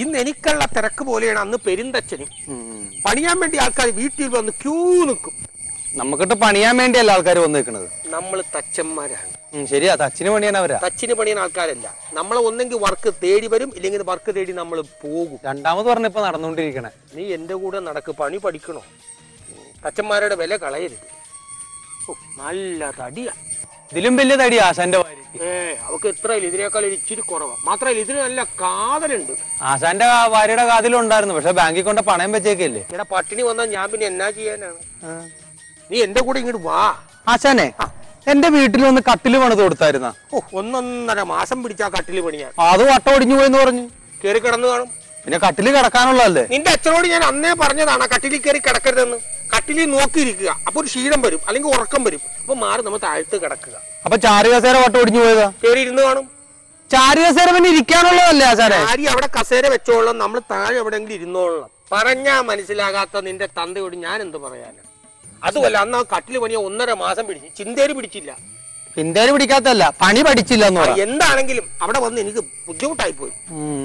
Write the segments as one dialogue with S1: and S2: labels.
S1: ഇന്ന് എനിക്കുള്ള തിരക്ക് പോലെയാണ് അന്ന് പെരുന്തച്ഛന് പണിയാൻ വേണ്ടി ആൾക്കാർ വീട്ടിൽ വന്ന് ക്യൂ നിൽക്കും.
S2: നമുക്കിട്ട് പണിയാൻ വേണ്ടിയല്ല ആൾക്കാർ വന്ന് നിൽക്കുന്നത്
S1: നമ്മൾ തച്ചന്മാരാണ്
S2: ശരിയാ തച്ചിന് പണിയാൻ അവരാ.
S1: തച്ചിന് പണിയാൻ ആൾക്കാരല്ല. നമ്മളെ ഒന്നെങ്കിൽ വർക്ക് തേടി വരും ഇല്ലെങ്കിൽ വർക്ക് തേടി നമ്മൾ പോകും.
S2: രണ്ടാമത് പറഞ്ഞപ്പോ നടന്നുകൊണ്ടിരിക്കണേ.
S1: നീ എന്റെ കൂടെ നടക്ക് പണി പഠിക്കണോ? തച്ചന്മാരുടെ വില കളയരുത്. നല്ല തടിയാ.
S2: ഇതിലും വലിയ തടി ആശാന്റെ
S1: ഏ അവക്ക് എത്ര ഇതിനേക്കാൾ ഒരു ഇച്ചിരി കുറവാ. മാത്രമല്ല ഇതിന് നല്ല കാതലുണ്ട്.
S2: ആശാന്റെ വാരിയുടെ കാതിലുണ്ടായിരുന്നു പക്ഷെ ബാങ്കിൽ കൊണ്ട് പണയം വെച്ചേക്കല്ലേ.
S1: ഇവിടെ പട്ടിണി വന്നാൽ ഞാൻ പിന്നെ എന്നാ ചെയ്യാനാണ്? നീ എന്റെ കൂടെ ഇങ്ങോട്ട് വാ.
S2: ആശാനെ എന്റെ വീട്ടിൽ ഒന്ന് കട്ടിൽ പണിത് കൊടുത്തായിരുന്ന?
S1: ഓ ഒന്നൊന്നര മാസം പിടിച്ചാ കട്ടിൽ പണിയാ
S2: അത് വട്ട ഒടിഞ്ഞു പോയെന്ന് പറഞ്ഞു.
S1: കേറി കിടന്നു കാണും.
S2: പിന്നെ കട്ടിൽ കിടക്കാനുള്ളതല്ലേ?
S1: നിന്റെ അച്ഛനോട് ഞാൻ അന്നേ പറഞ്ഞതാണ് കട്ടിലിൽ കയറി കിടക്കരുതെന്ന്. കട്ടിലിൽ നോക്കിയിരിക്കുക. അപ്പൊ ഒരു ക്ഷീണം വരും അല്ലെങ്കിൽ ഉറക്കം വരും. അപ്പൊ മാറി നമ്മൾ താഴ്ത്ത് കിടക്കുക.
S2: അപ്പൊ ചാരുകസേര വട്ടം ഒടിഞ്ഞു പോയതാ?
S1: കയറി ഇരുന്ന് കാണും.
S2: ചാരുകസേര പിന്നെ ഇരിക്കാനുള്ളതല്ലേ ആശാനെ
S1: ആരി അവിടെ കസേര വെച്ചോളാം നമ്മൾ താഴെ എവിടെയെങ്കിലും ഇരുന്നോളാം പറഞ്ഞാ മനസ്സിലാകാത്ത നിന്റെ തന്തയോട് ഞാൻ എന്ത് പറയാനാ? അതുമല്ല അന്ന് ആ കട്ടിൽ പണിയ ഒന്നര മാസം പിടിച്ചു ചിന്തേരി പിടിച്ചില്ല.
S2: ചിന്തേരി പിടിക്കാത്തല്ല പണി പഠിച്ചില്ല
S1: എന്താണെങ്കിലും അവിടെ വന്ന് എനിക്ക് ബുദ്ധിമുട്ടായി പോയി.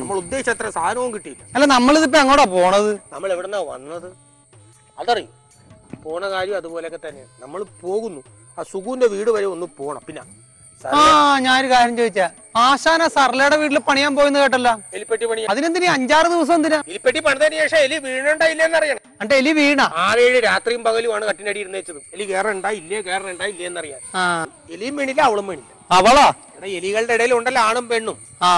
S1: നമ്മൾ ഉദ്ദേശിച്ച അത്ര സാധനവും കിട്ടിയില്ല.
S2: അല്ല നമ്മളിതിപ്പോ എങ്ങോട്ടാ പോണത്?
S1: നമ്മൾ എവിടെന്നാ വന്നത്? അതറിയും? പോണ കാര്യം അതുപോലെയൊക്കെ തന്നെയാണ്. നമ്മൾ പോകുന്നു. ആ സുഖുവിന്റെ വീട് വരെ ഒന്ന് പോണം. പിന്നെ
S2: ആ ഞാനൊരു കാര്യം ചോദിച്ചാ ആശാന സർലയുടെ വീട്ടിൽ പണിയാൻ പോയെന്ന് കേട്ടല്ല?
S1: എലിപ്പെട്ടി പണി.
S2: അതിനെന്തിനാ അഞ്ചാറ് ദിവസം എന്തിനാ?
S1: എലിപ്പെട്ടി പണിതതിന് ശേഷം എലി വീണുണ്ടായില്ലെന്ന് അറിയണം
S2: എന്നിട്ട് എലി വീണ?
S1: ആറേഴ് രാത്രിയും പകലുമാണ് കട്ടിനടി ഇരുന്നേച്ചത്. എലി കേറണ്ട ഇല്ലേ കേറണ്ട ഇല്ലേന്ന്
S2: ആ.
S1: എലിയും വീണില്ല അവളും വീണില്ല.
S2: അവളാ?
S1: എടാ എലികളുടെ ഇടയിൽ ഉണ്ടല്ലോ ആണും പെണ്ണും.
S2: ആ.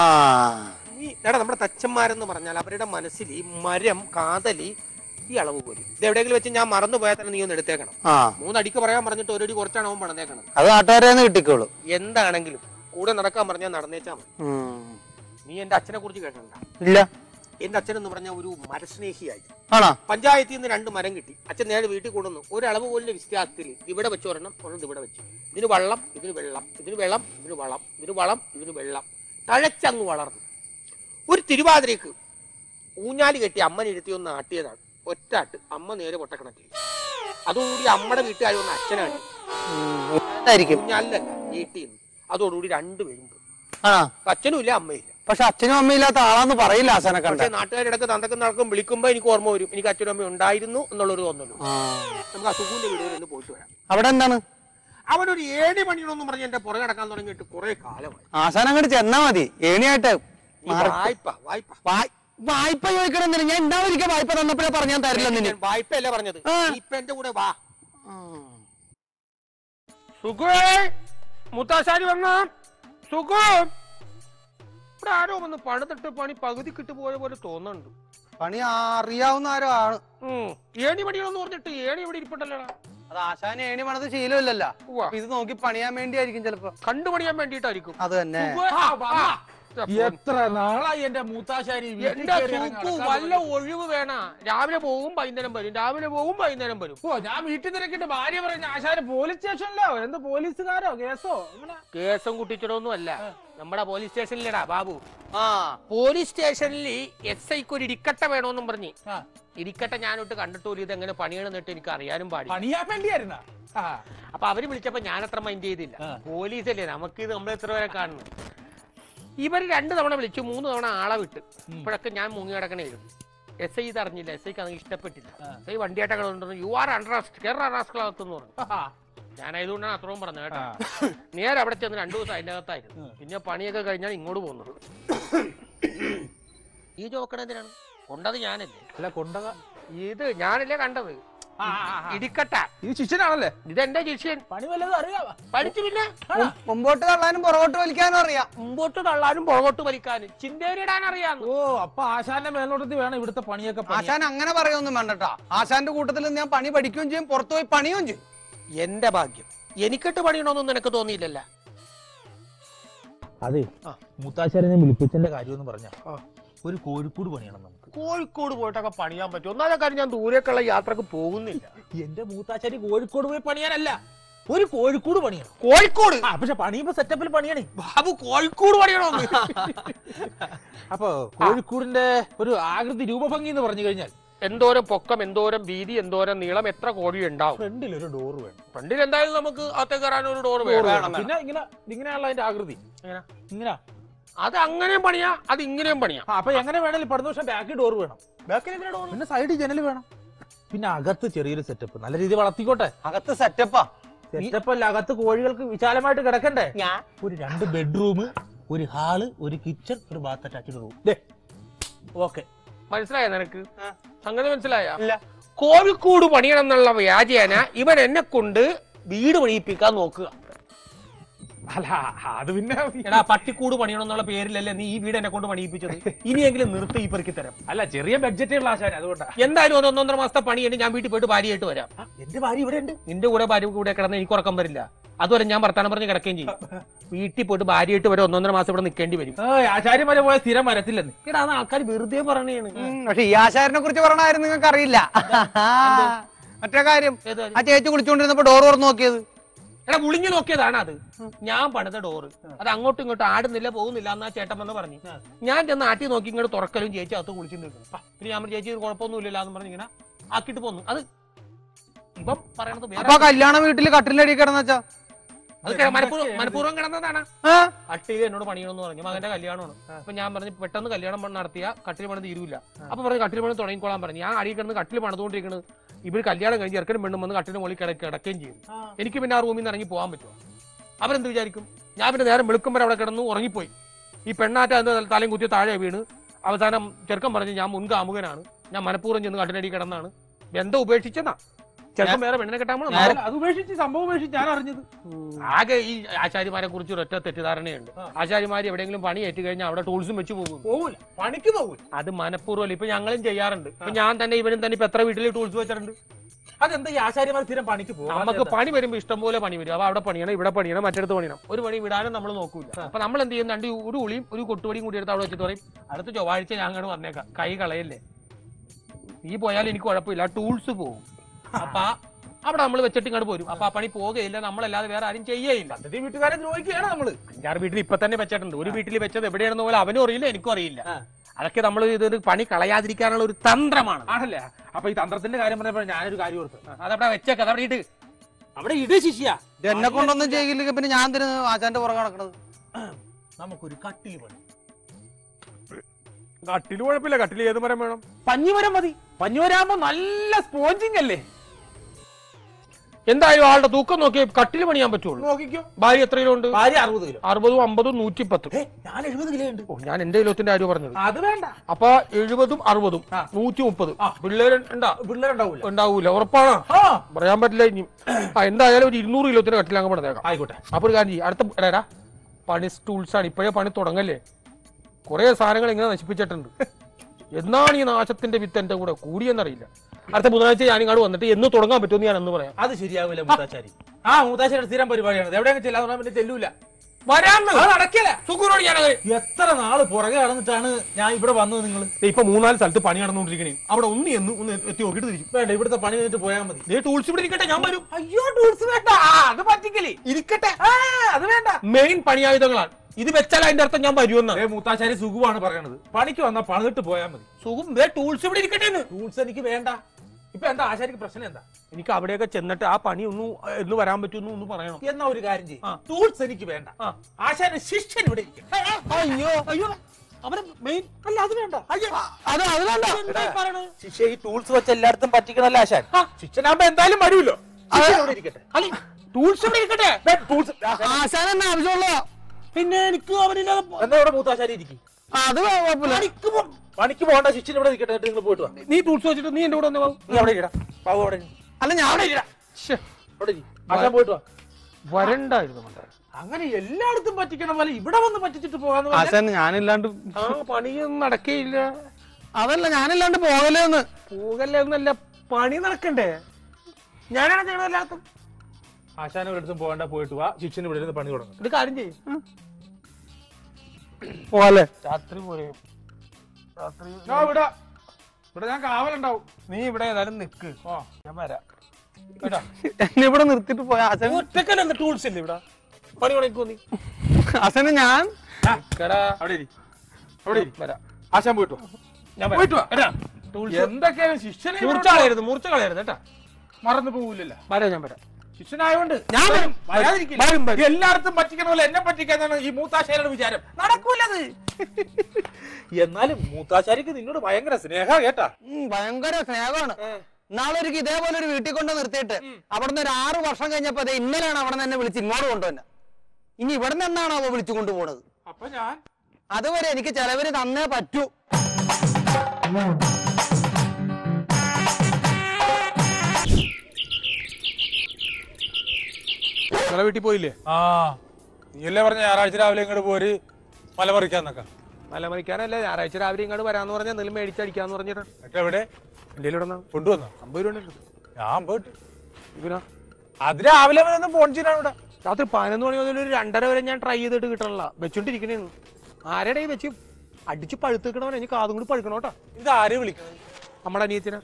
S1: എടാ നമ്മുടെ തച്ചന്മാരെന്ന് പറഞ്ഞാൽ അവരുടെ മനസ്സിൽ ഈ മരം കാതലി ഈ അളവ് പോലും. ഇത് എവിടെയെങ്കിലും വെച്ച് ഞാൻ മറന്നു പോയാൽ തന്നെ നീ ഒന്ന് എടുത്തേക്കണം.
S2: ആ.
S1: മൂന്നടിക്ക് പറയാൻ പറഞ്ഞിട്ട് ഒരടി കുറച്ചാണ് അവൻ പണതേക്കണം
S2: അത് നാട്ടുകാരെന്ന് കിട്ടിക്കോളൂ.
S1: എന്താണെങ്കിലും കൂടെ നടക്കാൻ പറഞ്ഞാൽ നടന്നേച്ചാ മതി.
S2: ഉം.
S1: നീ എന്റെ അച്ഛനെ കുറിച്ച് കേട്ടിട്ടുണ്ട
S2: ഇല്ല.
S1: എന്റെ അച്ഛൻ എന്ന് പറഞ്ഞ ഒരു മരസ്നേഹിയായി.
S2: ആണോ?
S1: പഞ്ചായത്തിൽ നിന്ന് രണ്ട് മരം കിട്ടി. അച്ഛൻ നേരെ വീട്ടിൽ കൊണ്ടുവന്നു. ഒരളവ് പോലെ വിസ്താരത്തിൽ ഇവിടെ വെച്ച് ഒരെണ്ണം ഒരെണ്ണം ഇവിടെ വെച്ച്. ഇതിന് വള്ളം ഇതിന് വെള്ളം. ഇതിന് വെള്ളം ഇതിന് വളം. ഇതിന് വളം ഇതിന് വെള്ളം. തഴച്ചങ്ങ് വളർന്നു. ഒരു തിരുവാതിരക്ക് ഊഞ്ഞാൽ കെട്ടി അമ്മനെ ഇരുത്തി ഒന്ന് ആട്ടിയതാണ്. ഒറ്റാട്ട് അമ്മ നേരെ പൊട്ടക്കിണറ്റിൽ അതോടുകൂടി അമ്മയുടെ വീട്ടുകാർ വന്ന അച്ഛനാണ് ഊഞ്ഞാലിലല്ല വീട്ടിൽ നിന്ന് അതോടുകൂടി രണ്ടുപേരും പോയി. അച്ഛനും ഇല്ല അമ്മയില്ല
S2: പക്ഷെ അച്ഛനും അമ്മയില്ലാത്ത ആളാന്ന് പറയില്ല കണ്ട.
S1: പക്ഷെ നാട്ടുകാരിടക്ക് തന്തക്കും നടക്കും വിളിക്കുമ്പോ എനിക്ക് ഓർമ്മ വരും. എനിക്ക് അച്ഛനും അമ്മ ഉണ്ടായിരുന്നു എന്നുള്ളൊരു തോന്നലു നമുക്ക് അസുഖിന്റെ വീടുകളിൽ നിന്ന് പോയിട്ട് വരാം.
S2: അവിടെ എന്താണ്?
S1: അവനൊരു ഏണി പണിയണമെന്ന് പറഞ്ഞ് എന്റെ പുറകെ നടക്കാൻ തുടങ്ങിയിട്ട് കുറെ കാലമായി.
S2: ആസാനം അങ്ങോട്ട് ചെന്നാ മതി. ഏണിയായിട്ട്
S1: വായ്പ വായ്പ വായ്പ.
S2: വായ്- വായ്പ ചോദിക്കണം ഞാൻ ഞാൻ ഉണ്ടാവിരിക്കാം വായ്പ തന്നപ്പോഴേ പറഞ്ഞാൽ തരില്ല നിന്നെ
S1: ഞാൻ വായ്പ അല്ല പറഞ്ഞത്.
S2: ആ.
S1: ഇപ്പൊ എന്റെ കൂടെ വാ. സുഖേ മുത്താശാരി വന്ന? സുഖം ഇവിടെ ആരോ വന്ന് പണിതിട്ട് പണി പകുതി കിട്ടു പോയ പോലെ തോന്നുന്നുണ്ട്.
S2: പണി അറിയാവുന്ന ആരോ ആണ്.
S1: ഉം. ഏണി പണികളെന്ന് പറഞ്ഞിട്ട് ഏണി ഇവിടെ ഇരിപ്പുണ്ടല്ലോടാ
S2: അത് ആശാന് ഏണി പണത് ശീലമില്ലല്ലോ.
S1: ഉവ്വ.
S2: അപ്പൊ ഇത് നോക്കി പണിയാൻ വേണ്ടിയായിരിക്കും ചിലപ്പോ.
S1: കണ്ടു പണിയാൻ വേണ്ടിയിട്ടായിരിക്കും.
S2: അത് തന്നെ.
S1: ആ.
S3: എത്ര നാളായി എന്റെ മൂത്താശാരി
S1: എന്റെ
S3: നടക്കാൻ
S1: വല്ല. ഒഴിവ് വേണ. രാവിലെ പോകും വൈകുന്നേരം വരും. രാവിലെ പോകും വൈകുന്നേരം വരും.
S3: ഓ ഞാൻ വീട്ടിൽ തിരക്കിട്ട് ഭാര്യ പറഞ്ഞ ആശാര് പോലീസ് സ്റ്റേഷനിലോ? എന്ത് പോലീസുകാരോ? കേസോ?
S1: കേസും കുട്ടിച്ചിടൊന്നും അല്ല നമ്മുടെ പോലീസ് സ്റ്റേഷനിലടാ ബാബു.
S2: ആ.
S1: പോലീസ് സ്റ്റേഷനിൽ എസ് ഐക്ക് ഒരു ഇടിക്കട്ട വേണമെന്നും പറഞ്ഞ്.
S3: ആ,
S1: ഇടിക്കട്ട ഞാനോട്ട് കണ്ടിട്ടൂല ഇത് എങ്ങനെ പണിയണമെന്നിട്ട് എനിക്ക് അറിയാനും പാടില്ല.
S3: പണിയാൻ വേണ്ടിയായിരുന്ന?
S1: അപ്പൊ അവർ വിളിച്ചപ്പോ ഞാൻ അത്ര മൈൻഡ് ചെയ്തില്ല.
S3: പോലീസ്
S1: പോലീസല്ലേ? നമുക്ക് ഇത് നമ്മൾ എത്ര പേരെ കാണുന്നു? ഇവർ രണ്ട് തവണ വിളിച്ചു മൂന്ന് തവണ ആളെ വിട്ട്. ഇപ്പോഴൊക്കെ ഞാൻ മുങ്ങി കിടക്കണേലും എസ് ഐ ഇത് അറിഞ്ഞില്ല എസ് ഐക്ക് അത് ഇഷ്ടപ്പെട്ടില്ല. S I വണ്ടിയായിട്ടൊക്കെ you are under arrest Kerala arrest പറഞ്ഞു. ഞാൻ അതുകൊണ്ടാണ് അത്രയും പറഞ്ഞത് കേട്ടോ. നേരെ അവിടെ ചെന്ന് രണ്ടു ദിവസം അതിന്റെ അകത്തായിരുന്നു. പിന്നെ പണിയൊക്കെ കഴിഞ്ഞാൽ ഇങ്ങോട്ട് പോകുന്നത്. ഈ ചോക്കണ എന്തിനാണ്? കൊണ്ടത് ഞാനല്ലേ?
S3: അല്ല കൊണ്ടത്.
S1: ഇത് ഞാനല്ലേ കണ്ടത്. ഇടിക്കട്ട.
S3: ഇത് ശിഷ്യനാണല്ലേ?
S1: ഇതെന്റെ ശിഷ്യൻ.
S3: പണി വല്ലതും അറിയാവാ?
S1: പഠിച്ചു പിന്നെ?
S2: മുമ്പോട്ട് തള്ളാനും പുറകോട്ട് വലിക്കാനും അറിയാം.
S1: മുമ്പോട്ട് തള്ളാനും പുറകോട്ട് വലിക്കാനും. ചിന്തേരിടാൻ അറിയാം
S3: ഓ അപ്പൊ ആശാന്റെ മേലോട്ടത്തിൽ വേണം ഇവിടുത്തെ പണിയൊക്കെ
S2: ആശാൻ അങ്ങനെ പറയൊന്നും വേണ്ടട്ടാ. ആശാന്റെ കൂട്ടത്തിൽ ഞാൻ പണി പഠിക്കുകയും ചെയ്യും പുറത്തു പോയി പണിയും ചെയ്യും.
S1: എന്റെ ഭാഗ്യം. എനിക്കിട്ട് പണിയണമെന്നൊന്നും നിനക്ക് തോന്നിയില്ലല്ല.
S3: അതെ
S1: ആ.
S3: മൂത്താശാരെ ഞാൻ വിളിപ്പിച്ചതിന്റെ കാര്യം എന്ന് പറഞ്ഞ ഒരു കോഴിക്കോട് പണിയണം നമുക്ക്.
S1: കോഴിക്കോട് പോയിട്ടൊക്കെ പണിയാൻ പറ്റും ഒന്നാമത്തെ കാര്യം ഞാൻ ദൂരേക്കുള്ള യാത്രയ്ക്ക് പോകുന്നില്ല.
S3: എന്റെ മൂത്താശ്ശേരി കോഴിക്കോട് പോയി പണിയാനല്ല. ഒരു കോഴിക്കോട് പണിയാണ്.
S1: കോഴിക്കോട്?
S3: ആ പക്ഷെ പണിയുമ്പോ സെറ്റപ്പിൽ പണിയണേ.
S1: ബാബു കോഴിക്കോട് പണിയണോ
S3: അപ്പൊ കോഴിക്കോടിന്റെ ഒരു ആകൃതി രൂപഭംഗി എന്ന് പറഞ്ഞു കഴിഞ്ഞാൽ
S1: എന്തോരം പൊക്കം എന്തോരം വീതി എന്തോരം നീളം എത്ര കോഴി ഉണ്ടാവും
S3: ഫ്രണ്ടിൽ ഒരു ഡോർ വേണം.
S1: ഫ്രണ്ടിൽ എന്തായാലും നമുക്ക് അകത്തേക്ക് കയറാൻ ഒരു ഡോർ വേണം.
S3: പിന്നെ ഇങ്ങനെ ഇങ്ങനെയുള്ള അതിന്റെ ആകൃതി? ഇങ്ങനെ.
S1: അത് അങ്ങനെയും പണിയാ അത് ഇങ്ങനെയും പണിയാ
S3: അപ്പൊ എങ്ങനെ വേണേലും പടുന്ന ദിവസം ബാക്കി ഡോർ വേണം. പിന്നെ സൈഡിൽ ജനൽ വേണം. പിന്നെ അകത്ത് ചെറിയൊരു സെറ്റപ്പ് നല്ല രീതിയിൽ വളർത്തിക്കോട്ടെ.
S2: അകത്ത് സെറ്റപ്പാ
S3: സെറ്റപ്പല്ല അല്ല അകത്ത് കോഴികൾക്ക് വിശാലമായിട്ട് കിടക്കണ്ടേ?
S1: ഞാൻ?
S3: ഒരു രണ്ട് ബെഡ്റൂം ഒരു ഹാൾ ഒരു കിച്ചൺ ഒരു ബാത്ത് അറ്റാച്ച്ഡ് റൂം ദേ ഓക്കെ
S1: മനസ്സിലായ നിനക്ക്. സംഗതി മനസ്സിലായ?
S2: കോവിൽക്കൂട്
S1: കോഴിക്കോട് പണിയണം എന്നുള്ള വ്യാജേന ഇവൻ എന്നെ കൊണ്ട് വീട് പണിയിപ്പിക്കാൻ നോക്കുക.
S3: അല്ല അത് പിന്നെ
S1: എടാ പട്ടിക്കൂട് പണിയണം എന്നുള്ള പേരിലല്ലേ നീ ഈ വീട് എന്നെ കൊണ്ട് പണിയിപ്പിച്ചത്? ഇനിയെങ്കിലും നിർത്തി ഈ പെറുക്കി തരാം.
S3: അല്ല ചെറിയ ബഡ്ജറ്റുള്ള ആശാൻ അതുകൊണ്ടാ.
S1: എന്തായാലും ഒരു ഒന്നൊന്നര മാസത്തെ പണിയുണ്ട് ഞാൻ വീട്ടിൽ പോയിട്ട് ഭാര്യയായിട്ട് വരാം.
S3: എന്റെ ഭാര്യ ഇവിടെ ഉണ്ട്
S1: നിന്റെ കൂടെ ഭാര്യ കൂടെ കിടന്ന് എനിക്ക് ഉറക്കം വരില്ല. അതുവരെ ഞാൻ വർത്താനം പറഞ്ഞ് കിടക്കുകയും ചെയ്യും. വീട്ടിൽ പോയിട്ട് ഭാര്യയായിട്ട് വരെ ഒന്നൊന്നര മാസം ഇവിടെ നിൽക്കേണ്ടി വരും.
S3: ആ ആചാര്യന്മാരെ പോയ സ്ഥിരം വരത്തില്ലെന്ന്
S1: എടാ അത് ആൾക്കാർ വെറുതെ പറയണേണ്
S2: പക്ഷെ ഈ ആശാരിനെ കുറിച്ച് പറഞ്ഞായിരുന്നു നിങ്ങൾക്ക് അറിയില്ല മറ്റേ കാര്യം
S1: കാര്യം?
S2: ആ ചേച്ചി കുളിച്ചോണ്ടിരുന്നപ്പോ ഡോർ തുറന്നു നോക്കിയത്.
S1: എടാ ഉളിഞ്ഞു നോക്കിയതാണ് അത്. ഞാൻ പണിത ഡോറ് അത് അങ്ങോട്ടും ഇങ്ങോട്ടും ആടുന്നില്ല പോകുന്നില്ല എന്നാ ചേട്ടൻ വന്ന് പറഞ്ഞു. ഞാൻ ചെന്ന് ആട്ടി നോക്കി ഇങ്ങോട്ട് തുറക്കലും ചേച്ചി അത് കുളിച്ചു നിൽക്കും പിന്നെ ഞാൻ പറഞ്ഞു, ചേച്ചി കുഴപ്പമൊന്നുമില്ലല്ലോ കുഴപ്പമൊന്നുമില്ല എന്ന് പറഞ്ഞു ഇങ്ങനെ ആക്കിട്ട് പോന്നു. അത് ഇപ്പം പറയണത് വേറെ
S2: അപ്പൊ ആ കല്യാണ വീട്ടിൽ കട്ടിലടി കിടന്ന വെച്ചാ
S1: അത് മനഃപൂർവം കിടന്നതാണ്.
S2: ആ?
S1: എന്നോട് പണിയണമെന്ന് പറഞ്ഞു. മകന്റെ കല്യാണമാണ്. അപ്പൊ ഞാൻ പറഞ്ഞു പെട്ടെന്ന് കല്യാണം നടത്തിയ കട്ടിൽ പണി തീരൂല. അപ്പൊ പറഞ്ഞു കട്ടിൽ പണി തുടങ്ങിക്കോളാൻ പറഞ്ഞു. ഞാൻ അടിയിൽ കിടന്ന് കട്ടിൽ പണിതുകൊണ്ടിരിക്കുന്നത് ഇവർ കല്യാണം കഴിഞ്ഞ് ചെറുക്കനും പെണ്ണും വന്ന് കട്ടിന് മുകളിൽ കിടക്കുക കിടക്കുകയും ചെയ്യും എനിക്ക് പിന്നെ ആ റൂമിൽ നിന്ന് ഇറങ്ങി പോകാൻ പറ്റുമോ? അവരെന്ത് വിചാരിക്കും? ഞാൻ പിന്നെ നേരം വെളുക്കും വരെ അവിടെ കിടന്നു ഉറങ്ങിപ്പോയി. ഈ പെണ്ണാറ്റ എന്താ തലയും കുത്തിയ താഴെ വീണ്. അവസാനം ചെറുക്കം പറഞ്ഞു ഞാൻ മുൻകാമുകനാണ്. ഞാൻ മനഃപൂർവം ചെന്ന് കട്ടിനടി കിടന്നാണ്. ബന്ധം ഉപേക്ഷിച്ചെന്നാ. ചെറുക്കൻ വേറെ പെണ്ണിനെ കെട്ടാൻ പോണ?
S3: അത് ഉപേക്ഷിച്ച് സംഭവം ഉപേക്ഷിച്ച് ഞാൻ അറിഞ്ഞത്.
S1: ആകെ ഈ ആശാരിമാരെ കുറിച്ച് ഒരൊറ്റ തെറ്റിദ്ധാരണയുണ്ട്.
S3: ആചാര്യമാര്
S1: ആശാരിമാർ എവിടെയെങ്കിലും പണി ഏറ്റു കഴിഞ്ഞാൽ അവിടെ ടൂൾസും വെച്ച് പോകും.
S3: പോകൂല പണിക്ക് പോകും
S1: അത് മനഃപൂർവം ഇപ്പൊ ഞങ്ങളും ചെയ്യാറുണ്ട്. ഇപ്പൊ ഞാൻ തന്നെ ഇവനും തന്നെ ഇപ്പൊ എത്ര വീട്ടിൽ ടൂൾസ് വെച്ചിട്ടുണ്ട്?
S3: അതെന്താ ഈ ആശാരിമാർ സ്ഥിരം പണിക്ക് പോകും
S1: നമുക്ക് പണി വരുമ്പോ ഇഷ്ടം പോലെ പണി വരും. അപ്പൊ അവിടെ പണിയണം ഇവിടെ പണിയണം മറ്റടുത്ത് പണിയണം. ഒരു പണി വിടാനും നമ്മൾ നോക്കൂല. അപ്പൊ നമ്മൾ എന്ത് ചെയ്യും? രണ്ട് ഒരു ഉളിയും ഒരു കൊട്ടുപടിയും കൂടി എടുത്ത് അവിടെ വെച്ചിട്ട് പറയും അടുത്ത ചൊവ്വാഴ്ച ഞാൻ അങ്ങോട്ട് വന്നേക്കാം. കൈ കളയല്ലേ? നീ പോയാൽ എനിക്ക് കുഴപ്പമില്ല. ടൂൾസ് പോകും. അപ്പൊ അവിടെ നമ്മൾ വെച്ചിട്ട് ഇങ്ങോട്ട് പോരും. അപ്പൊ ആ പണി പോകുകയില്ല നമ്മളല്ലാതെ വേറെ ആരും ചെയ്യയില്ല.
S3: പദ്ധതി വീട്ടുകാരെ ദ്രോഹിക്കുകയാണ് നമ്മൾ.
S1: അഞ്ചാറ് വീട്ടിൽ ഇപ്പൊ തന്നെ വെച്ചിട്ടുണ്ട്. ഒരു വീട്ടിൽ വെച്ചത് എവിടെയാണെന്ന് പോലെ അവനും അറിയില്ല എനിക്കും അറിയില്ല. അതൊക്കെ നമ്മൾ ഇതൊരു പണി കളയാതിരിക്കാനുള്ള ഒരു തന്ത്രമാണ്.
S3: ആണല്ലേ? അപ്പൊ ഈ തന്ത്രത്തിന്റെ കാര്യം പറഞ്ഞപ്പോ ഞാനൊരു കാര്യം ഓർത്തു.
S1: അതവിടെ വെച്ചേക്ക അതവിടെ ഇട്ട്
S3: അവിടെ ഇട് ശിഷ്യ.
S2: ഇത് എന്നെ കൊണ്ടൊന്നും ചെയ്യില്ലെങ്കിൽ പിന്നെ ഞാൻ തന്നെ ആശാന്റെ പുറകെ നടക്കണത്?
S3: നമുക്കൊരു കട്ടിൽ പണി
S1: കട്ടിൽ കുഴപ്പമില്ല. കട്ടിൽ ഏത് മരം വേണം?
S3: പഞ്ഞിമരം മതി. പഞ്ഞിമരാകുമ്പോ നല്ല സ്പോഞ്ചിങ് അല്ലേ?
S1: എന്തായാലും ആളുടെ തൂക്കം നോക്കി കട്ടിൽ പണിയാൻ പറ്റുള്ളൂ.
S3: നോക്കിക്കോ.
S1: ഭാര്യ എത്ര കിലോ ഉണ്ട്
S3: ഭാര്യ അറുപത് കിലോ.
S1: അറുപതും അമ്പതും നൂറ്റിപ്പത്തും.
S3: ഞാൻ എഴുപത് കിലോ ഉണ്ട്.
S1: ഓ ഞാൻ എന്റെ കിലോത്തിന്റെ കാര്യം പറഞ്ഞത്.
S3: അത് വേണ്ട.
S1: അപ്പൊ എഴുപതും അറുപതും. നൂറ്റി മുപ്പത്. പിള്ളേർ
S3: പിള്ളേരുണ്ടാവൂല
S1: ഉണ്ടാവൂല. ഉറപ്പാണ്? പറയാൻ പറ്റില്ല ഇനി ആ എന്തായാലും ഒരു ഇരുന്നൂറ് കിലോത്തിന്റെ കട്ടിൽ അങ്ങ് പണിതേക്കാം.
S3: ആയിക്കോട്ടെ.
S1: അപ്പൊ ഒരു കാര്യം. അടുത്ത എടാ പണി സ്റ്റൂൾസ് ആണ്. ഇപ്പോഴേ പണി തുടങ്ങല്ലേ? കുറെ സാധനങ്ങൾ ഇങ്ങനെ നശിപ്പിച്ചിട്ടുണ്ട്. എന്നാണ് ഈ നാശത്തിന്റെ വിത്ത് എന്റെ കൂടെ കൂടിയെന്നറിയില്ല. അടുത്ത ബുധനാഴ്ച ഞാൻ ഇങ്ങോട്ട് വന്നിട്ട് എന്ന് തുടങ്ങാൻ പറ്റുമെന്ന് ഞാൻ എന്ന് പറയാം.
S3: അത് ശരിയാവില്ല മൂത്താച്ചാരി ആ മൂത്താച്ചാരി സ്ഥിരം പരിപാടിയാണ് എവിടെയെങ്കിലും ചെല്ലാൻ പറഞ്ഞാൽ പിന്നെ ചെല്ലൂല.
S1: ഞാൻ
S3: എത്ര നാൾ പുറകെ നടന്നിട്ടാണ് ഞാൻ ഇവിടെ വന്നത് നിങ്ങൾ
S1: ഇപ്പൊ മൂന്നാൽ സ്ഥലത്ത് പണി നടന്നുകൊണ്ടിരിക്കണേ. അവിടെ ഒന്ന് എന്ന് ഒന്ന് എത്തി നോക്കിട്ട് തിരിച്ചു
S3: വേണ്ട ഇവിടുത്തെ പണി കഴിഞ്ഞിട്ട് പോയാൽ മതി.
S1: ദേ ടൂൾസ് ഇവിടെ ഇരിക്കട്ടെ ഞാൻ വരും.
S3: അയ്യോ ടൂൾസ് വേണ്ട. അത് പറ്റിക്കലേ.
S1: ഇരിക്കട്ടെ.
S3: അത് വേണ്ട.
S1: മെയിൻ പണിയായുധങ്ങളാണ്. ഇത് വെച്ചാൽ അതിന്റെ അർത്ഥം ഞാൻ വരുമെന്ന്.
S3: മൂത്താശാരി സുഖമാണ് പറയണത്. പണിക്ക് വന്നാൽ പണിതിട്ട് പോയാൽ മതി.
S1: സുഖം. ടൂൾസ് ഇവിടെ ഇരിക്കട്ടെ
S3: ടൂൾസ് എനിക്ക് വേണ്ട. ഇപ്പൊ എന്താ ആശാരിക്ക് പ്രശ്നം എന്താ?
S1: എനിക്ക് അവിടെയൊക്കെ ചെന്നിട്ട് ആ പണി ഒന്ന് എന്ന് വരാൻ പറ്റുമെന്ന് ഒന്ന് പറയണം.
S3: എന്നാ ഒരു കാര്യം ചെയ്യും. ടൂൾസ് എനിക്ക് വേണ്ട.
S1: ആശാരി
S3: ആശാന്റെ ശിഷ്യൻ ഇവിടെ
S1: അയ്യോ അയ്യോ അവനെ മെയിൻ
S3: അല്ല അത് വേണ്ട.
S2: അത് അത് വേണ്ട.
S3: ശിഷ്യ ഈ ടൂൾസ് വെച്ച് എല്ലായിടത്തും പറ്റിക്കണല്ല ആശാൻ? ശിഷ്യനാകുമ്പോ എന്തായാലും വരുമല്ലോ
S1: ടൂൾസ് ഇവിടെ ഇരിക്കട്ടെ.
S3: ടൂൾസ്
S2: ആശാൻ എന്നെ ആവശ്യമുള്ള
S1: പിന്നെ എനിക്ക് അവനില്ലാതെ
S3: എന്താ ഇവിടെ മൂത്താശാരി ഇരിക്കും?
S2: അത് കുഴപ്പമില്ല.
S1: പണിക്ക്
S3: പോകണ്ട ശിഷ്യൻ ഇവിടെ നിൽക്കട്ടെ എന്നിട്ട് നിങ്ങൾ പോയിട്ട് വാ.
S1: നീ ടൂൾസ് വെച്ചിട്ട് നീ എന്റെ കൂടെ വന്നേ
S3: നീ അവിടെ ഇടാ പാവു അവിടെ ഇരി.
S2: അല്ല ഞാൻ അവിടെ ഇല്ല.
S3: അവിടെ ഇരി. ആശാൻ പോയിട്ട് വാ.
S1: വരണ്ടായിരുന്നു മണ്ടാ.
S3: അങ്ങനെ എല്ലായിടത്തും പറ്റിക്കണ പോലെ ഇവിടെ വന്ന് പറ്റിച്ചിട്ട് പോകാന്ന് പറഞ്ഞാ
S2: ആശാൻ ഞാനില്ലാണ്ട്
S1: ആ പണിയൊന്നും നടക്കേയില്ല.
S2: അതല്ല ഞാനില്ലാണ്ട് പോകലെന്ന്.
S1: പോകല്ലേ എന്നല്ല പണി നടക്കണ്ടേ? ഞാനാണ് ചെയ്യണത് എല്ലാത്തും
S3: ആശാൻ ഒരിടത്തും പോകണ്ട പോയിട്ട് വാ. ശിഷ്യൻ ഇവിടെ ഇരുന്ന് പണി തുടങ്ങും
S1: ഇത് കാര്യം ചെയ്യും.
S2: പോവാലേ
S1: രാത്രി പോലെ രാത്രി
S3: ഞാൻ ഇവിടെ ഇവിടെ ഞാൻ കാവലുണ്ടാവും.
S1: നീ ഇവിടെ ഏതായാലും നിക്ക്.
S3: ആ.
S1: ഞാൻ വരാം. കേട്ടാ
S2: എന്നെ ഇവിടെ നിർത്തിട്ട് പോയ അച്ഛൻ
S1: ഒറ്റക്കല്ല എന്താ ടൂൾസ് ഇല്ല ഇവിടെ? പണി പണിക്കോ നീ
S2: ആശാന് ഞാൻ
S1: കടാ
S3: അവിടെ ഇരി. അവിടെ ഇരി.
S1: വരാം.
S3: ആശാൻ പോയിട്ട് വാ.
S1: ഞാൻ
S3: പോയിട്ട് വാ.
S1: കേട്ടാ ടൂൾസ്
S3: എന്തൊക്കെയാണ്
S1: മൂർച്ച കളയരുത് മൂർച്ച കളയരുത് കേട്ടാ.
S3: മറന്നു പോകില്ലല്ലോ
S1: വരാം ഞാൻ വരാം.
S3: ശിഷ്യനായോണ്ട്.
S1: ഞാൻ വരും.
S3: വരാതിരിക്കില്ല.
S1: വരും, വരും.
S3: എല്ലായിടത്തും പറ്റിക്കണ പോലെ എന്നെ പറ്റിക്കാന്നാണ് ഈ മൂത്താശാരിയുടെ വിചാരം. നടക്കൂലത്. എന്നാലും മൂത്താശാരിക്ക് നിന്നോട് ഭയങ്കര സ്നേഹ കേട്ടാ.
S2: ഭയങ്കര സ്നേഹമാണ്. നാളെ ഒരു ഇതേപോലെ ഒരു വീട്ടിൽ കൊണ്ട് നിർത്തിയിട്ട് അവിടുന്ന് ഒരു ആറ് വർഷം കഴിഞ്ഞപ്പോ അതെ ഇന്നലെയാണ് അവിടെ നിന്ന് എന്നെ വിളിച്ച് ഇങ്ങോട്ട് കൊണ്ടുവന്നെ. ഇനി ഇവിടെ നിന്നാണ് അവ വിളിച്ചു കൊണ്ടുപോണത്?
S3: അപ്പൊ ഞാൻ
S2: അതുവരെ എനിക്ക് ചെലവിന് തന്നേ പറ്റൂ.
S1: നിങ്ങളെ വീട്ടിൽ പോയില്ലേ?
S3: ആ. നീയല്ലേ പറഞ്ഞ ഞായറാഴ്ച രാവിലെ ഇങ്ങോട്ട് പോര് മലമറിക്കാന്നൊക്കെ?
S1: മലമറിക്കാനല്ല ഞായറാഴ്ച രാവിലെ ഇങ്ങോട്ട് വരാന്ന് പറഞ്ഞാൽ എന്തെങ്കിലും മേടിച്ചടിക്കാന്ന് പറഞ്ഞിട്ട്.
S3: എവിടെ?
S1: ഇവിടെ
S3: കൊണ്ടുവന്നോ?
S1: അമ്പത് രൂപ
S3: ഞാൻ പോയിട്ട്.
S1: ഇവനാ.
S3: അത് രാവിലെ ഫോൺ ചെയ്യാൻ ഇവിടെ.
S1: രാത്രി പതിനൊന്ന് മണി മുതൽ ഒരു രണ്ടര വരെ ഞാൻ ട്രൈ ചെയ്തിട്ട് കിട്ടണില്ല. വെച്ചോണ്ടിരിക്കണേന്ന്. ആരുടെ വെച്ച് അടിച്ച് പഴുത്തിക്കണവനെ എനിക്ക് കാതും കൂടി പഴുക്കണോട്ടാ.
S3: ഇത് ആരെ വിളിക്കണം?
S1: നമ്മുടെ അനിയത്തിനെ.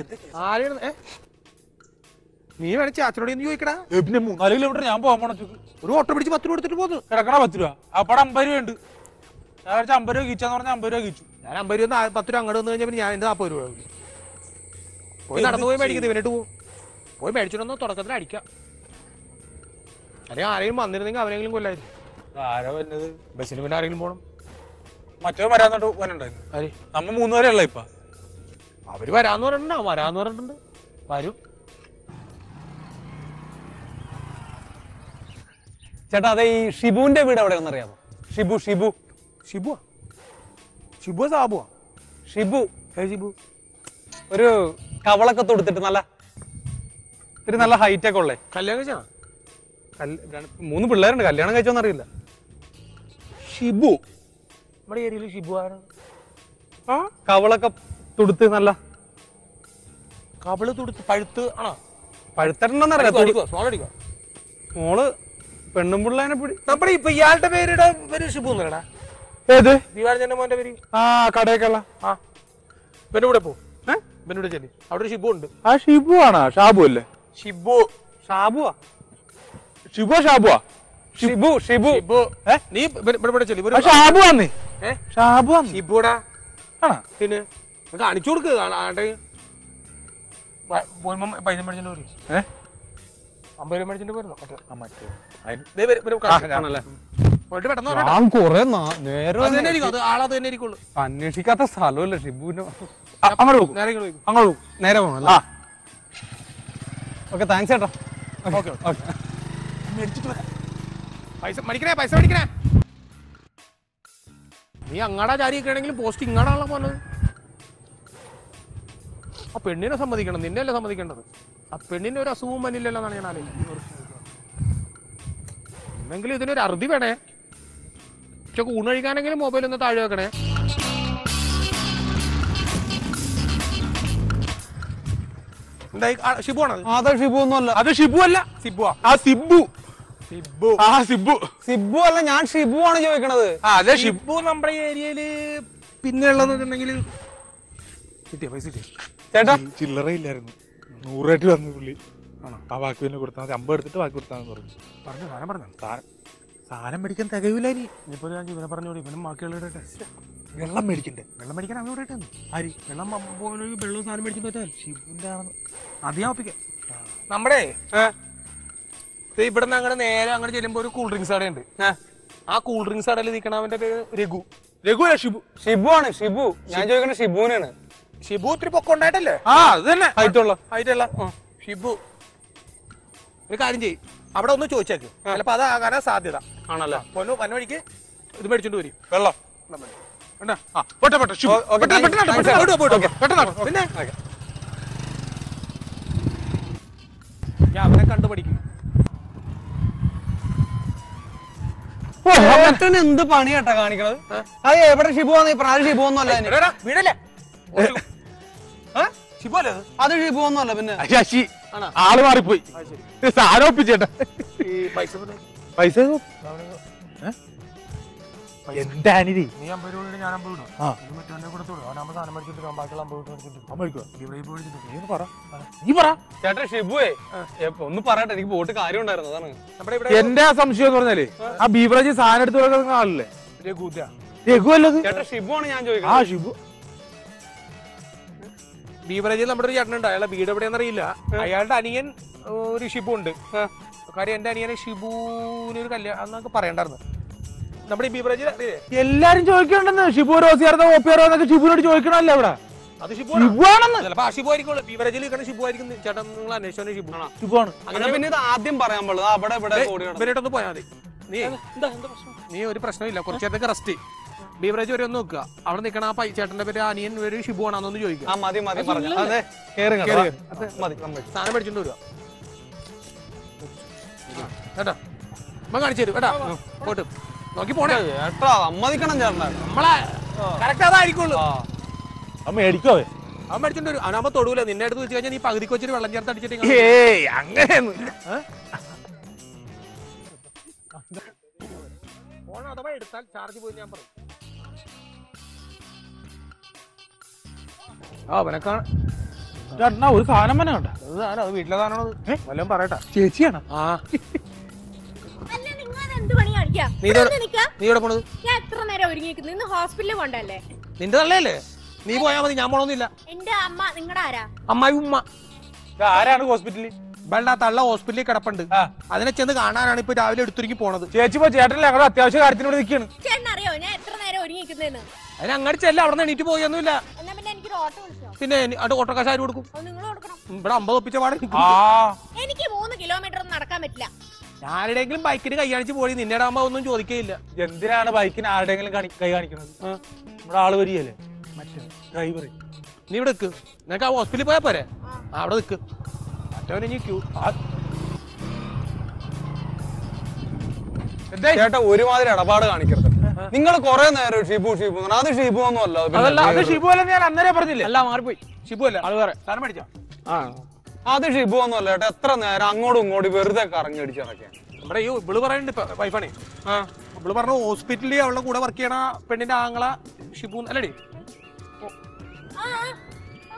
S3: എന്ത്
S1: ആരെയാണ്? ഏ? നീ വേണേ ചാച്ചനോട് എന്ന് ചോദിക്കടാ.
S3: പിന്നെ മൂന്നാൽ കിലോമീറ്റർ ഞാൻ പോകാൻ പോണ
S1: ഒരു ഓട്ടോ പിടിച്ച് പത്ത് രൂപ എടുത്തിട്ട് പോന്നു.
S3: കിടക്കണ പത്ത് രൂപ. അപ്പടെ അമ്പത് രൂപ ഉണ്ട് ഞായറാഴ്ച അമ്പത് രൂപ കീച്ചാന്ന് പറഞ്ഞാൽ അമ്പത് രൂപ കീച്ചു.
S1: ഞാൻ അമ്പത് രൂപ പത്ത് രൂപ അങ്ങോട്ട് വന്നു കഴിഞ്ഞാൽ ഞാൻ എന്റെ നാൽപ്പത് രൂപ പോയി നടന്നു പോയി മേടിക്കുന്നത് ഇവനിട്ട് പോകും പോയി മേടിച്ചിട്ടൊന്ന് തുടക്കത്തിൽ അടിക്കാം. അല്ലെങ്കിൽ ആരെങ്കിലും വന്നിരുന്നെങ്കിൽ അവരെങ്കിലും കൊല്ലായിരുന്നു.
S3: ആരാ വരുന്നത്
S1: ബസ്സിന് പിന്നെ ആരെങ്കിലും പോകണം
S3: മറ്റോ വരാന്നോട്ട് വരണ്ടായിരുന്നു.
S1: ആര്?
S3: നമ്മ മൂന്ന് പേരെ ഉള്ള ഇപ്പൊ.
S1: അവർ വരാന്ന് പറഞ്ഞിട്ടുണ്ട് വരാന്ന് പറഞ്ഞിട്ടുണ്ട്. വരും.
S2: ചേട്ടാ അതെ ഈ ഷിബുവിന്റെ വീട് എവിടെയാണെന്ന് അറിയാമോ? ഷിബു ഷിബു.
S1: ഷിബു ഷിബു സാബു
S2: ഷിബു.
S1: ഏ ഷിബു.
S2: ഒരു കവളൊക്കെ തൊടുത്തിട്ട് നല്ല ഒരു നല്ല ഹൈറ്റ് ഒക്കെ ഉള്ളേ.
S1: കല്യാണം കഴിച്ചാ
S2: മൂന്ന് പിള്ളേരുണ്ട്. കല്യാണം കഴിച്ചോന്ന് അറിയില്ല. ഷിബു.
S1: നമ്മുടെ ഏരിയയിൽ ഷിബു ആണ്
S2: ആ? കവളൊക്കെ തുടുത്ത് നല്ല
S1: കവൾ തൊടുത്ത് പഴുത്ത് ആണോ? പഴുത്തരണ്ടെന്നറിയാം.
S2: മോൾ പെണ്ണും പിള്ളേനെ പിടി
S1: നമ്മുടെ ഇപ്പൊ ഇയാളുടെ പേരുടെ പേര് ഷിബു എന്നല്ലടാ.
S2: ഏത്?
S1: ദിവാരജന്റെ മോന്റെ പേര്.
S2: ആ കടയൊക്കെയുള്ള
S1: ആ. ഇവന്റെ പോ. ഇവന്റെ കൂടെ ചെല്ലി. അവിടെ ഒരു ഷിബു ഉണ്ട്.
S3: ആ ഷിബു ആണോ? ഷാബു അല്ലേ?
S1: ഷിബു.
S2: ഷാബുവാ?
S3: ഷിബു ഷാബുവാ?
S2: ഷിബു ഷിബു.
S1: ഷിബു. നീ ഇവിടെ ചെല്ലി.
S3: ഷാബു ആന്നേ ഷാബു
S1: ഷിബുടാ.
S3: ആണോ?
S1: പിന്നെ കാണിച്ചു കൊടുക്ക്. ആ- ആണ്ടെ പൈസ മേടിച്ചിട്ട് വരും.
S3: ഏ?
S1: അമ്പത് രൂപ മേടിച്ചിട്ട് വരുന്നു മറ്റേ.
S3: ആ മറ്റേ. അതിന്
S1: ദേ വരും, വരും, കാണിച്ചു.
S2: ആണല്ലേ
S1: പോയിട്ട് പെട്ടെന്ന് വരാം
S2: ഞാൻ കൊറേ നേരം
S1: അത് തന്നെ ഇരിക്കും. അത് ആളത് തന്നെ ഇരിക്കുള്ളൂ.
S2: അന്വേഷിക്കാത്ത സ്ഥലമല്ലേ ഷിബുവിന്?
S3: ആ, അങ്ങോട്ട് പോകും.
S1: നേരെ ഇങ്ങോട്ട്.
S3: അങ്ങോട്ട് പോകും.
S2: നേരെ
S3: ആ.
S2: ഓക്കെ താങ്ക്സ് ചേട്ടാ.
S1: Okay okay. പൈസ മേടിക്കണേ പൈസ മേടിക്കണേ. നീ അങ്ങാടാ ആണെങ്കിലും പോസ്റ്റ് ഇങ്ങാടാണല്ലോ പോലെ ആ പെണ്ണിനെ സമ്മതിക്കണം നിന്നെയല്ലേ സമ്മതിക്കേണ്ടത്? ആ പെണ്ണിന് ഒരു അസുഖവും വന്നില്ലല്ലോ എന്നാണ് ഞാൻ ആലോചിക്കുന്നത്. എന്നെങ്കിലും ഇതിനൊരു അറുതി വേണേ? ഉച്ചയ്ക്ക് ഊണ് കഴിക്കാനെങ്കിലും മൊബൈൽ ഒന്ന് താഴെ വെക്കണേ? എന്തായി ആ, ഷിബു ആണത്
S2: അതെ ഷിബു ഒന്നുമല്ല.
S3: അത് ഷിബു അല്ല. ആ. സിബു.
S1: സിബു.
S3: ആ സിബു.
S2: സിബു അല്ല ഞാൻ ഷിബു ആണ് ചോദിക്കണത്.
S3: ആ അതെ ഷിബു.
S1: ഷിബു നമ്മുടെ ഏരിയയിൽ പിന്നെ ഉള്ളതെന്നുണ്ടെങ്കിൽ കിട്ടിയ പൈസ കിട്ടിയ?
S2: ചേട്ടാ?
S3: ചില്ലറ ഇല്ലായിരുന്നു നൂറായിട്ട് വന്നു പുള്ളി ആ ബാക്കി പിന്നെ കൊടുത്താൽ മതി. അമ്പത് എടുത്തിട്ട് ബാക്കി കൊടുത്താൽ മതി പറഞ്ഞു.
S1: പറഞ്ഞു സാധനം പറഞ്ഞു.
S3: സാധനം മേടിക്കാൻ തികയില്ല ഇനി.
S1: ഇനിയിപ്പോൾ ഞാൻ ഇവനെ പറഞ്ഞോളി ഇവനും ബാക്കിയുള്ള ഇടട്ടെ.
S3: വെള്ളം മേടിക്കണ്ടേ?
S1: വെള്ളം മേടിക്കാൻ അവനോട് ഇട്ടെ ആര്? വെള്ളം വെള്ളം സാധനം മേടിക്കാൻ പറ്റാൻ
S3: ശിവന്റെ ആണെന്ന്.
S1: അത് ഞാൻ ഒപ്പിക്കാം. നമ്മുടെ ഇവിടെ നിന്ന് അങ്ങനെ നേരെ അങ്ങോട്ട് ചെല്ലുമ്പോ ഒരു കൂൾ ഡ്രിങ്ക്സ് കടയുണ്ട്. ആ. കൂൾ ഡ്രിങ്ക്സ് കടയിൽ നിൽക്കണവന്റെ പേര് രഘു.
S3: രഘുല ഷിബു
S2: ഷിബു ആണ് ഷിബു ഞാൻ ചോദിക്കുന്നത് ഷിബുവിനാണ്
S1: ഷിബു ഒത്തിരി പൊക്കമുണ്ടായിട്ടല്ലേ?
S3: ആ അത് തന്നെ.
S2: ഹൈറ്റുള്ള
S1: ആയിട്ടല്ല ഷിബു. ഒരു കാര്യം ചെയ്യും. അവിടെ ഒന്ന് ചോദിച്ചേക്ക്. ചിലപ്പോ അതാകാനാ സാധ്യത.
S2: ആണല്ലോ?
S1: പൊന്നു വന്ന വഴിക്ക് ഇത് മേടിച്ചോണ്ട് വരും.
S3: വെള്ളം.
S1: പിന്നെ? ഞാൻ അവനെ കണ്ടുപഠിക്കും
S2: എന്ത് പണി കേട്ടാ കാണിക്കണത്? അത് എവിടെ ഷിബു ആണ് ഈ പ്രായ ഷിബു ഒന്നും അല്ല.
S1: വീടല്ലേ? അത്?
S2: ഷിബു ഒന്നുമല്ല പിന്നെ.
S3: ശശി? ആൾ മാറിപ്പോയി.
S1: ആ, ശരി.
S3: സാധനം
S1: ഈ പൈസ
S3: എന്താണിത്
S1: നീ അമ്പത് രൂപ ഞാൻ അമ്പത് ഇടും. സാധനം മേടിച്ചിട്ട് ബാക്കിയുള്ള അമ്പത് മേടിച്ചിട്ട്
S2: ഷിബുവേ ഒന്ന് പറയട്ടെ. എനിക്ക് പോട്ട് കാര്യം ഉണ്ടായിരുന്നു. അതാണ്.
S3: എന്റെ ആ സംശയം എന്ന് പറഞ്ഞാൽ ആ. ബീവറേജ് സാധനം എടുത്ത് ആളല്ലേ? രഘു അല്ലത്?
S2: ഷിബു ആണ് ഞാൻ ചോദിക്കുന്നത്.
S3: ആ ഷിബു.
S1: ബീവറേജിൽ നമ്മുടെ ഒരു ചേട്ടനുണ്ട്. അയാളെ വീട് എവിടെയെന്ന് അറിയില്ല. അയാളുടെ അനിയൻ ഒരു ഷിബു ഉണ്ട്. കാര്യം എന്റെ അനിയനെ ഷിബുവിന് ഒരു കല്യാണം എന്നൊക്കെ പറയണ്ടായിരുന്നു. നമ്മുടെ ഈ ബീവറേജിൽ
S3: എല്ലാരും ചോദിക്കണ്ടെന്ന്. ഷിബു റോസിയാർന്നോ ഓപ്പിയാറോ എന്നൊക്കെ ഷിബുവിനോട് ചോദിക്കണല്ലേ ഇവിടെ
S1: അത് ഷിബു
S3: ഷിബു ആണെന്ന്
S1: ചിലപ്പോ ആ ഷിബു ആയിരിക്കും ബീവറേജിൽ ഇരിക്കുന്ന ഷിബു ആയിരിക്കും. ചേട്ടൻ നിങ്ങൾ അന്വേഷിച്ചോ ഷിബു
S3: ഷിബു. ആണ്?
S2: അങ്ങനെ പിന്നെ ഇത് ആദ്യം പറയാൻ അവിടെ ഇവിടെ.
S1: ഇവരായിട്ടൊന്ന് പോയാൽ മതി. നീ നീ ഒരു പ്രശ്നമില്ല കുറച്ചേരത്തേക്ക് റെസ്റ്റ് ബീവറേജ് വരെ ഒന്ന് നോക്കുക. അവിടെ നിൽക്കണ ആ പൈ ചേട്ടന്റെ പേര് അനിയൻ പേര് ഷിബു ആണെന്നൊന്ന് ചോദിക്കുക.
S2: ആ മതി മതി പറഞ്ഞു. അതെ കേറി
S1: കേറി.
S2: മതി.
S1: സാധനം മേടിച്ചോണ്ട് വരിക. കേട്ടോ? അമ്മ കാണിച്ചു തരും. കേട്ടാ? പോട്ട്. നോക്കി പോണേ.
S2: ചേട്ടാ സമ്മതിക്കണം ചേട്ടനാ.
S1: നമ്മളെ കറക്റ്റ് അതായിരിക്കുള്ളൂ
S2: ആ.
S3: അമ്മ മേടിക്കോ
S1: അവൻ മേടിച്ചോണ്ട് വരും. അവനാകുമ്പോ തൊടൂല. നിന്നെ അടുത്ത് വെച്ച് കഴിഞ്ഞാൽ നീ പകുതിക്ക് വെച്ചിട്ട് വെള്ളം ചേർത്ത് അടിച്ചിട്ട്
S3: ഏയ്
S1: ഫോൺ അഥവാ എടുത്താൽ ചാർജ് പോയി ഞാൻ പറയും. ആ
S3: ചേട്ടനാ ഒരു സാധനം തന്നെ കണ്ട?
S1: അത് സാധനം വീട്ടിലെ വല്ലതും പറയട്ടാ.
S3: ചേച്ചിയാണ്?
S1: ആ. നീ
S4: ഇവിടെ
S1: പോണത്?
S4: ഞാൻ എത്ര നേരം ഒരുങ്ങിയിരിക്കുന്നു? ഇന്ന് ഹോസ്പിറ്റലിൽ കൊണ്ടല്ലേ
S1: നിന്റെ തള്ളയല്ലേ? നീ പോയാ മതി ഞാൻ പോണൊന്നുമില്ല.
S4: എന്റെ അമ്മ നിങ്ങളുടെ ആരാ?
S1: അമ്മായി ഉമ്മ.
S3: ആരാണ് ഹോസ്പിറ്റലിൽ?
S1: ഇവളുടെ തള്ള ഹോസ്പിറ്റലിൽ കിടപ്പുണ്ട്. അതിനെ ചെന്ന് കാണാനാണ് ഇപ്പൊ രാവിലെ എടുത്തൊരുക്കി പോണത്.
S3: ചേച്ചി പോ ചേട്ടനല്ലേ ഞങ്ങളുടെ അത്യാവശ്യ കാര്യത്തിന് ഇവിടെ നിൽക്കുകയാണ്.
S4: ചേട്ടൻ അറിയോ ഞാൻ എത്ര നേരം ഒരുങ്ങിയിരിക്കുന്നതെന്ന്
S1: അതിന് അങ്ങോട്ട് ചെല്ല അവിടെ നിന്ന് എണീറ്റ് പോയൊന്നുമില്ല.
S4: പിന്നെ
S1: അത് ഓട്ടോക്കാശ് ആര് കൊടുക്കും?
S4: അത് നിങ്ങൾ കൊടുക്കണം.
S1: ഇവിടെ അമ്പത് ഒപ്പിച്ച പാടെ
S3: ആ.
S4: എനിക്ക് മൂന്ന് കിലോമീറ്റർ ഒന്നും നടക്കാൻ പറ്റില്ല.
S1: ആരുടെയെങ്കിലും ബൈക്കിന് കൈ കാണിച്ച് പോയി നിന്നെ അമ്മ ഒന്നും ചോദിക്കയില്ല.
S3: എന്തിനാണ് ബൈക്കിന് ആരുടെയെങ്കിലും കൈ കാണിക്കുന്നത് നമ്മുടെ ആൾ വരികയല്ലേ? മറ്റേ ഡ്രൈവർ
S1: നീ ഇവിടെ നിൽക്ക് നിനക്ക് ആ ഹോസ്പിറ്റലിൽ പോയാ പോരെ? ആ. അവിടെ നിൽക്ക് മറ്റവനെ ഇനി ക്യൂ
S2: ചേട്ടാ ഒരുമാതിരി ഇടപാട് കാണിക്കരുത്. നിങ്ങൾ കുറെ നേരം ഷിബു ഷിബു അത് ഷിബു ഒന്നും അല്ല.
S3: അതല്ല അത് ഷിബു അല്ല ഞാൻ അന്നേരം പറഞ്ഞില്ലേ?
S1: അല്ല മാറിപ്പോയി. ഷിബു അല്ല? അത് വേറെ. സാധനം മേടിച്ചോ?
S2: ആ. അത് ഷിബു ഒന്നും അല്ല ഏട്ടാ എത്ര നേരം അങ്ങോട്ടും ഇങ്ങോട്ടും വെറുതെ കറങ്ങി അടിച്ചിറക്കാൻ
S1: നമ്മുടെ ഈ ഇവൾ പറയുന്നുണ്ട് വൈഫാണേ.
S2: ആ.
S1: ഇവൾ പറഞ്ഞു ഹോസ്പിറ്റലിൽ അവളുടെ കൂടെ വർക്ക് ചെയ്യണ പെണ്ണിന്റെ ആങ്ങള ഷിബു അല്ലടി.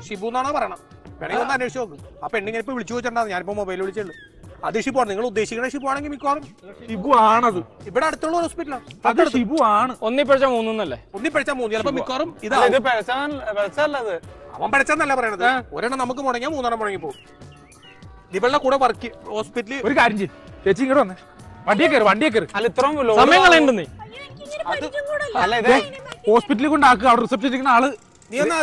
S1: ഷിബു എന്നാണോ പറയണം വേണമെങ്കിൽ ഒന്ന് അന്വേഷിച്ച് നോക്ക്. ആ പെണ്ണിങ്ങനെ ഇപ്പൊ വിളിച്ചു വെച്ചിട്ടുണ്ടാകും ഞാനിപ്പോ മൊബൈൽ വിളിച്ചുള്ളൂ അത് ഷിബു ആണ് നിങ്ങൾ ഉദ്ദേശിക്കുന്ന ഷിബു ആണെങ്കിൽ മിക്കവാറും
S3: ഷിബു ആണത്.
S1: ഇവിടെ അടുത്തുള്ള ഹോസ്പിറ്റലാണ്
S3: അത് ഷിബു ആണ്.
S2: ഒന്നി ഒന്നിപ്പഴിച്ച മൂന്നല്ലേ
S1: ഒന്നി പഠിച്ചാൽ മൂന്ന്. ചിലപ്പോ മിക്കവാറും ഇതാ
S2: ഇത് പിഴച്ചല്ല അത്
S1: അവൻ പഠിച്ചെന്നല്ല പറയണത്. ഒരെണ്ണം നമുക്ക് മുടങ്ങിയാൽ മൂന്നെണ്ണം മുടങ്ങി പോകും ഇവളുടെ കൂടെ വർക്ക് ഹോസ്പിറ്റലിൽ
S3: ഒരു കാര്യം ചെയ്യും. ചേച്ചി ഇങ്ങോട്ട് വന്നേ. വണ്ടിയെ കയറി വണ്ടിയെ കയറി
S2: അല്ല ഇത്രയും
S3: സമയം കളയണ്ടെന്നേ ഹോസ്പിറ്റലിൽ കൊണ്ടാക്കുക അവിടെ റിസപ്ഷൻ ഇരിക്കുന്ന ആൾ
S1: നീ എന്നാ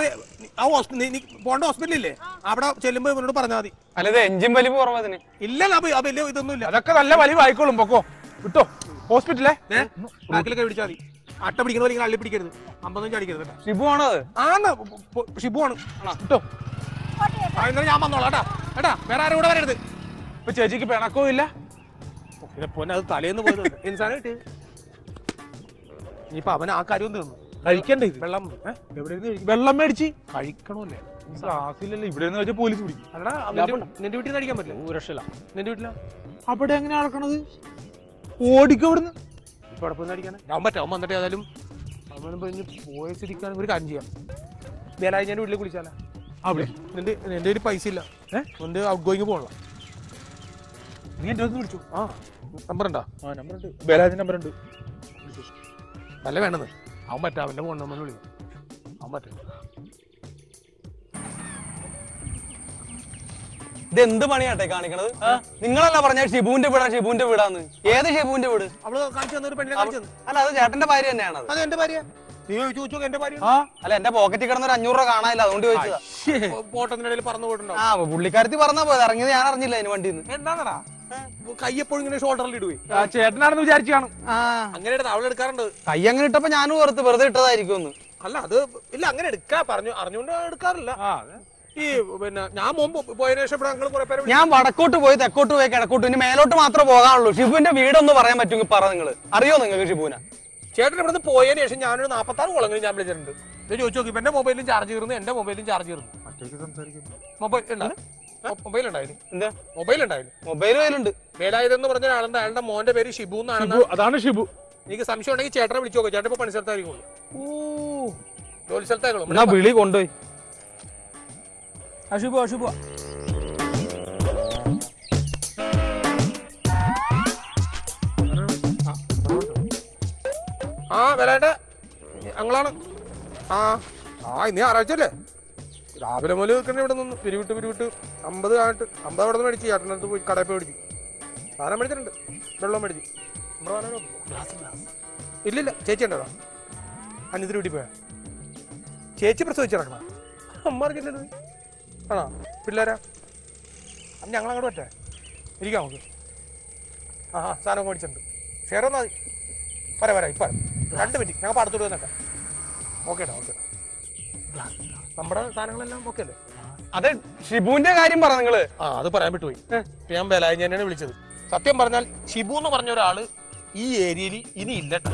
S1: ആ ഹോസ്പിറ്റൽ പോണ്ട ഹോസ്പിറ്റലില്ലേ അവിടെ ചെല്ലുമ്പോ ഇവനോട് പറഞ്ഞാൽ മതി.
S2: അല്ലത് എഞ്ചിൻ വലിവ് കുറവതിന്
S1: ഇല്ലല്ലോ വലിയ ഇതൊന്നും ഇല്ല.
S3: അതൊക്കെ നല്ല വലിവായിക്കോളും പൊക്കോ. വിട്ടോ? ഹോസ്പിറ്റലേ?
S1: ബാക്കിലൊക്കെ പിടിച്ചാൽ മതി. അട്ട പിടിക്കുന്ന പോലെ അള്ളി പിടിക്കരുത്. അമ്പതൊന്നും അടിക്കരുത് കേട്ടോ.
S2: ഷിബു ആണത്
S1: ആണ്? ഷിബു ആണ് എന്നാലും ഞാൻ വന്നോളാം കേട്ടാ. കേട്ടാ വേറെ ആരും കൂടെ വരരുത്.
S3: ഇപ്പൊ ചേച്ചിക്ക് പിണക്കവും ഇല്ല?
S1: പിന്നെ അത് തലേന്ന് പോയത് ഇൻസാനായിട്ട്. കിട്ടി ഇനിയിപ്പൊ അവൻ ആ കാര്യം തീർന്നു.
S3: കഴിക്കണ്ടേ ഇത്?
S1: വെള്ളം?
S3: എവിടെ വെള്ളം മേടിച്ച്.
S1: കഴിക്കണമല്ലേ?
S3: ക്ലാസ്സിലല്ലേ ഇവിടെ നിന്ന് വെച്ചാൽ പോലീസ് പിടിക്കും
S1: അല്ലടാ നിന്റെ- വീട്ടിൽ നിന്ന് അടിക്കാൻ പറ്റില്ല? രക്ഷയില്ല. നിന്റെ വീട്ടിലാ?
S3: അവിടെ എങ്ങനെ നടക്കണത് ഓടിക്കോ ഇവിടുന്ന്
S1: ഇപ്പൊ അവിടെ പോയി അടിക്കാൻ അവൻ പറ്റാ അവൻ വന്നിട്ട് ഏതായാലും അവൻ പറഞ്ഞ് പോയസ് സ്ഥിതിക്കാണ് ഒരു കാര്യം ചെയ്യാം. വേലായി ഞാൻ വീട്ടിലേക്ക് കുളിച്ചാലേ?
S3: അവിടെ.
S1: നിന്റെ നിന്റെ ഒരു പൈസ ഇല്ല. ഏഹ് നിന്റെ ഔട്ട് ഗോയിങ് പോകണല്ലോ
S3: നീ എന്റെ ഒന്ന് വിളിച്ചു
S1: ആ. നമ്പർ ഉണ്ടോ
S3: ആ നമ്പർ ഉണ്ട് ബലാജ് നമ്പർ ഉണ്ട്
S1: നല്ല വേണമെന്ന് അവൻ പറ്റാ അവന്റെ ഫോൺ നമ്പർ വിളിക്കും അവൻ പറ്റും.
S2: ഇത് എന്ത് പണിയാട്ടെ കാണിക്കണത്? നിങ്ങളല്ല പറഞ്ഞ ഷിബുവിന്റെ വീടാ ഷിബുവിന്റെ വീടാന്ന്. ഏത് ഷിബുവിന്റെ വീട്?
S1: അവൾ കാണിച്ചു തന്ന ഒരു പെണ്ണിനെ കാണിച്ചു തന്നു.
S2: അല്ല അത് ചേട്ടന്റെ ഭാര്യ തന്നെയാണ്
S1: അത് എന്റെ ഭാര്യ. നീ ചോദിച്ചു ചോദിച്ചു എന്റെ ഭാര്യ
S2: അല്ല എന്റെ പോക്കറ്റിൽ കിടന്ന ഒരു അഞ്ഞൂറ് രൂപ കാണാനില്ല അതുകൊണ്ട് ചോദിച്ചതാ.
S1: പോട്ടത്തിനിടയിൽ പറന്നു പോയിട്ടുണ്ടോ?
S2: ആ പുള്ളിക്കാരത്തി പറഞ്ഞാ പോയത് ഇറങ്ങിയത് ഞാൻ അറിഞ്ഞില്ല അതിന് വണ്ടിന്ന്.
S1: എന്താണടാ? കൈ എപ്പോഴും ഇങ്ങനെ ഷോൾഡറിൽ ഇടുവേ.
S3: ആ, ചേട്ടനാണെന്ന് വിചാരിച്ചു കാണും.
S2: ആ.
S1: അങ്ങനെ എടുത്ത് അവൾ എടുക്കാറുണ്ട്.
S2: കൈ അങ്ങനെ ഇട്ടപ്പോ ഞാനും ഓർത്ത് വെറുതെ ഇട്ടതായിരിക്കും ഒന്ന്.
S1: അല്ല അത് ഇല്ല അങ്ങനെ എടുക്കാ പറഞ്ഞു. അറിഞ്ഞുകൊണ്ട് എടുക്കാറില്ല.
S3: ആ
S1: ഈ പിന്നെ ഞാൻ മുമ്പ് പോയതിനു ശേഷം ഇവിടെ ഞങ്ങൾ കുറെ പേര്
S2: ഞാൻ വടക്കോട്ട് പോയി തെക്കോട്ട് പോയി കിടക്കോട്ട് ഇനി മേലോട്ട് മാത്രമേ പോകാനുള്ളൂ ഷിബുവിന്റെ വീടൊന്ന് പറയാൻ പറ്റുമെങ്കിൽ പറ നിങ്ങൾ. അറിയോ നിങ്ങൾക്ക് ഷിബുവിനെ?
S1: ചേട്ടൻ ഇവിടുന്ന് പോയതിനു ശേഷം ഞാനൊരു നാപ്പത്താറ് കുളങ്ങൾ ഞാൻ വിളിച്ചിട്ടുണ്ട്. ഇത് ചോദിച്ചു നോക്കി എന്റെ മൊബൈലും ചാർജ് കയറുന്നു എന്റെ മൊബൈലും ചാർജ് കയറുന്നു മൊബൈൽ മൊബൈൽ ഉണ്ടായിരുന്നു
S2: എന്താ?
S1: മൊബൈൽ ഉണ്ടായിരുന്നു
S2: മൊബൈൽ കയ്യിലുണ്ട്.
S1: വേലായുധം പറഞ്ഞ ആളുണ്ട് അയാളുടെ മോന്റെ പേര് ഷിബു
S3: എന്നാണ്. അതാണ് ഷിബു.
S1: എനിക്ക് സംശയം ഉണ്ടെങ്കിൽ ചേട്ടനെ വിളിച്ചു നോക്കാം. ചേട്ടൻ ഇപ്പൊ പണിസ്ഥലത്തായിരിക്കും ജോലി സ്ഥലത്തായിരിക്കും
S2: വിളി കൊണ്ടുപോയി.
S3: അശുഭ അശുഭ
S1: ആ വരാട്ടെ ഞങ്ങളാണ് ആ ആ ഇന്ന് ഞായറാഴ്ച അല്ലേ? രാവിലെ മുതൽ വെക്കണ ഇവിടെ നിന്ന്. പിരിവിട്ട് പിരിവിട്ട്. അമ്പത് കാണിട്ട് അമ്പത് അവിടെ നിന്ന് മേടിച്ചു ചേട്ടന്റെ അടുത്ത് പോയി കടയിൽ പോയി സാധനം മേടിച്ചിട്ടുണ്ട്. വെള്ളം മേടിച്ചു. നമ്മുടെ സാധനം ഇല്ലില്ല ചേച്ചി ഉണ്ടോ അനിയത്തിന് വീട്ടിൽ പോയാ. ചേച്ചി പ്രസവിച്ച് കിടക്കണ? അമ്മമാർക്കില്ലത് ആണോ? പിള്ളേരാ? അപ്പം ഞങ്ങളങ്ങോട്ട് പറ്റേ ഇരിക്കാം നമുക്ക്. ആ ആ സാധനം മേടിച്ചിട്ടുണ്ട്. ഷെയർ ഒന്നാ മതി. വരാം ഇപ്പം രണ്ട് മിനിറ്റ്. ഞങ്ങൾ പാടത്തോട്ട് വന്നേക്കാം ഓക്കെ ഓക്കെ നമ്മുടെ സാധനങ്ങളെല്ലാം ഓക്കെ അല്ലേ?
S2: അതെ ഷിബുവിന്റെ കാര്യം പറ നിങ്ങൾ.
S1: ആ അത് പറയാൻ വിട്ടുപോയി. ഇപ്പൊ ഞാൻ ബലാഞ്ഞാനാണ് വിളിച്ചത്. സത്യം പറഞ്ഞാൽ ഷിബു എന്ന് പറഞ്ഞ ഒരാൾ ഈ ഏരിയയിൽ ഇനി ഇല്ലട്ടോ